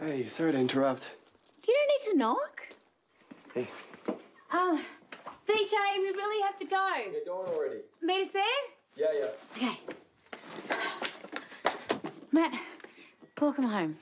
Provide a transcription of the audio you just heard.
Hey, sorry to interrupt. You don't need to knock. Hey. Um, VJ, we really have to go. Get going already. Meet us there? Yeah, yeah. Okay. Matt, welcome home.